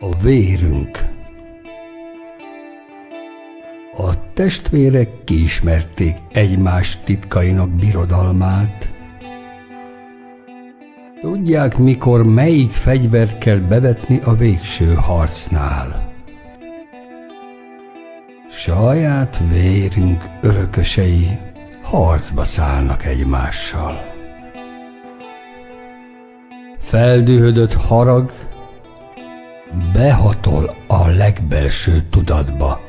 A vérünk A testvérek kiismerték egymás titkainak birodalmát. Tudják, mikor melyik fegyvert kell bevetni a végső harcnál. Saját vérünk örökösei harcba szállnak egymással. Feldühödött harag behatol a legbelső tudatba.